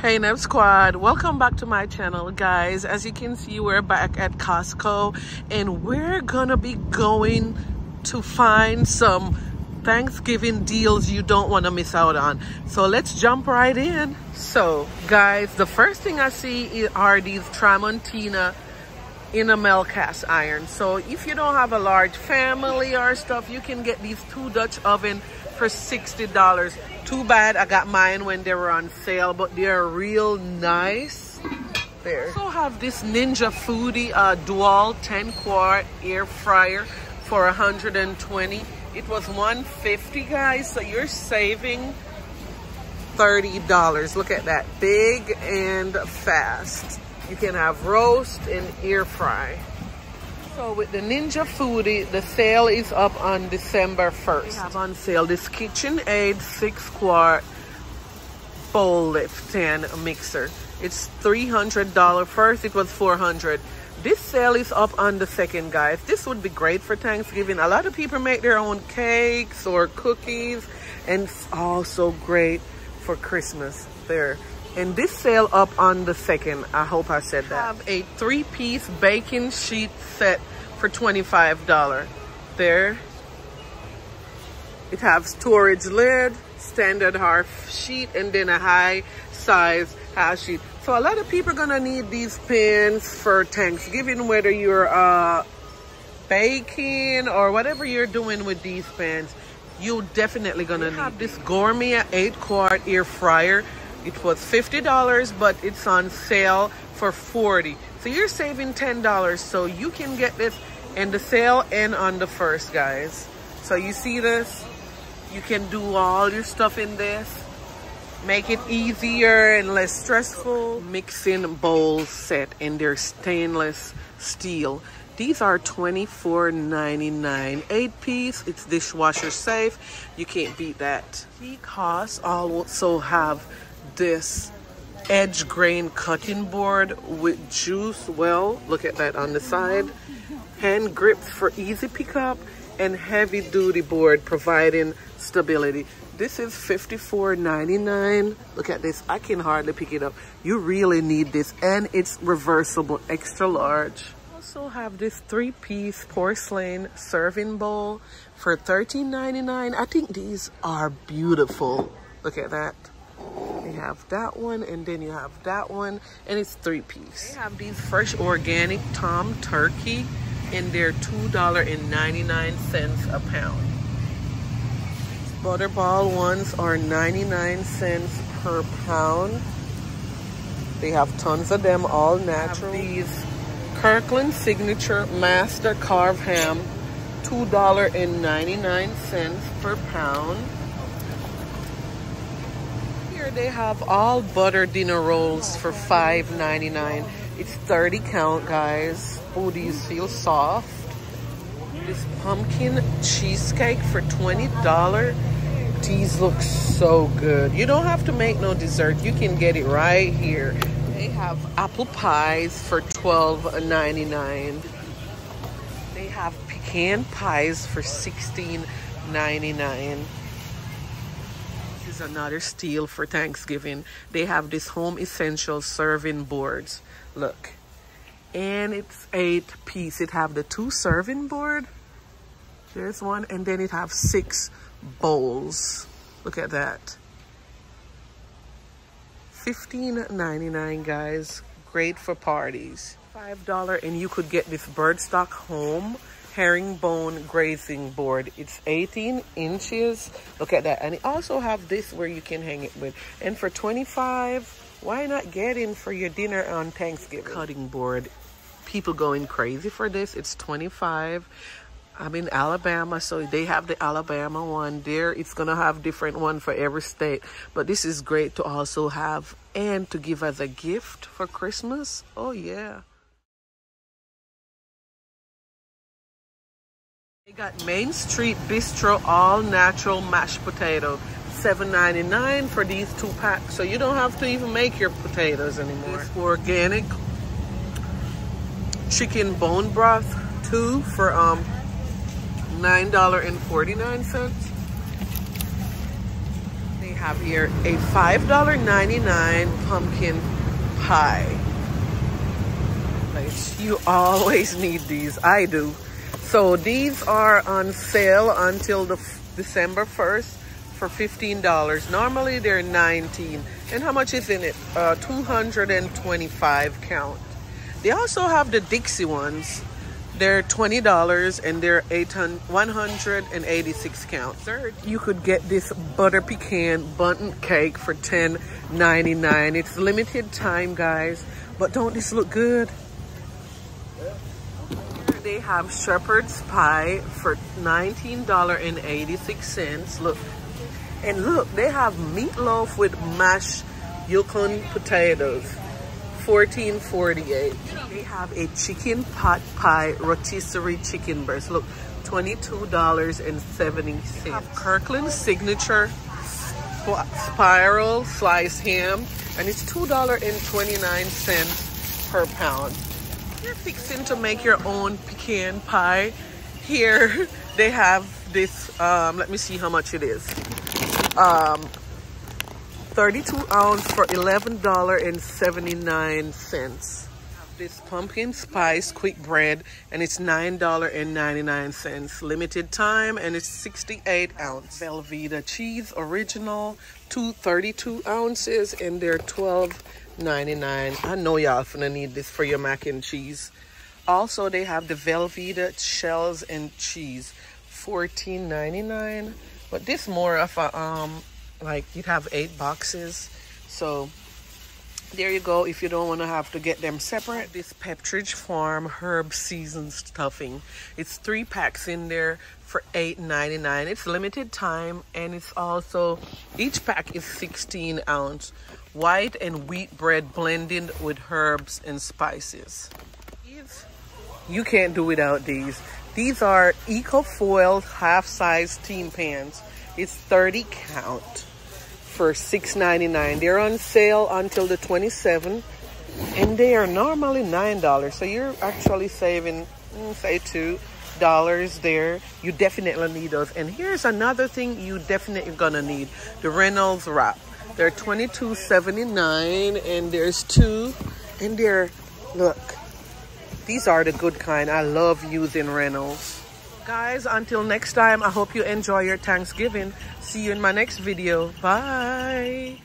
Hey Nev Squad, welcome back to my channel guys. As you can see, we're back at Costco and we're gonna be going to find some Thanksgiving deals you don't want to miss out on. So let's jump right in. So guys, the first thing I see are these Tramontina Enamel cast iron. So if you don't have a large family or stuff, you can get these two Dutch oven for $60. Too bad I got mine when they were on sale, but they're real nice. There. Also have this Ninja Foodi uh, Dual 10 quart air fryer for 120. It was 150 guys, so you're saving $30. Look at that, big and fast. You can have roast and air fry. So with the Ninja Foodi, the sale is up on December 1st. We have on sale this KitchenAid 6 quart bowl lift 10 mixer. It's $300. First it was 400 This sale is up on the second, guys. This would be great for Thanksgiving. A lot of people make their own cakes or cookies and also great for Christmas. There. And this sale up on the second. I hope I said that. I have a three-piece baking sheet set for $25. There. It has storage lid, standard half sheet, and then a high size half sheet. So a lot of people are gonna need these pins for Thanksgiving, whether you're uh, baking or whatever you're doing with these pans. You're definitely gonna need this gourmet 8 quart air fryer. It was $50, but it's on sale for 40 So you're saving $10. So you can get this and the sale end on the first, guys. So you see this? You can do all your stuff in this. Make it easier and less stressful. Mixing bowl set and they're stainless steel. These are $24.99. Eight piece, it's dishwasher safe. You can't beat that. The costs also have this edge grain cutting board with juice well. Look at that on the side hand grips for easy pickup, and heavy duty board providing stability. This is $54.99. Look at this. I can hardly pick it up. You really need this. And it's reversible, extra large. Also have this three-piece porcelain serving bowl for $13.99. I think these are beautiful. Look at that. Have that one and then you have that one and it's three piece. They have these fresh organic Tom turkey and they're $2.99 a pound. Butterball ones are 99 cents per pound. They have tons of them, all natural. These Kirkland Signature Master Carve Ham, $2.99 per pound. Here they have all butter dinner rolls for $5.99. It's 30 count, guys. Oh, these feel soft. This pumpkin cheesecake for $20. These look so good. You don't have to make no dessert. You can get it right here. They have apple pies for $12.99. They have pecan pies for $16.99. Another steal for Thanksgiving. They have this home essential serving boards. Look. And it's eight piece. It have the two serving board. There's one and then it have six bowls. Look at that. 15.99 guys. Great for parties. Five dollar and you could get this Birdrock Home herringbone grazing board it's 18 inches look at that and it also have this where you can hang it with and for 25 why not get in for your dinner on Thanksgiving? Cutting board. People going crazy for this. It's 25 I'm in Alabama, so they have the Alabama one there. It's to have different one for every state. But this is great to also have and to give as a gift for Christmas. Oh, yeah. They got Main Street Bistro all natural mashed potato. $7.99 for these two packs. So you don't have to even make your potatoes anymore. It's organic chicken bone broth, two for um $9.49. They have here a $5.99 pumpkin pie. You always need these. I do. So these are on sale until the December 1st for $15. Normally they're 19. And how much is in it? Uh, 225 count. They also have the Dixie ones. They're $20 and they're 186 count. Third, you could get this butter pecan bundt cake for $10.99. It's limited time, guys. But don't this look good? They have shepherd's pie for $19.86. Look. And look, they have meatloaf with mashed yukon potatoes. $14.48. They have a chicken pot pie rotisserie chicken breast. Look, $22.70. Kirkland signature spiral sliced ham, and it's $2.29 per pound. You're fixing to make your own pecan pie. Here they have this, um, let me see how much it is. Um, 32 ounce for $11.79. This pumpkin spice quick bread and it's $9.99. Limited time and it's 68 ounce. Velveeta cheese original, two 32 ounces and they're 12.99. I know y'all gonna need this for your mac and cheese. Also, they have the Velveeta shells and cheese, $14.99. But this more of a um like you'd have eight boxes so there you go if you don't want to have to get them separate this pepperidge farm herb seasoned stuffing it's three packs in there for $8.99 it's limited time and it's also each pack is 16 ounce white and wheat bread blended with herbs and spices you can't do without these these are eco foil half size steam pans it's 30 count for $6.99. They're on sale until the 27th, and they are normally $9. So you're actually saving, mm, say, $2 there. You definitely need those. And here's another thing you definitely gonna need. The Reynolds wrap. They're $22.79 and there's two and they're, look, these are the good kind. I love using Reynolds. Guys, until next time, I hope you enjoy your Thanksgiving. See you in my next video. Bye.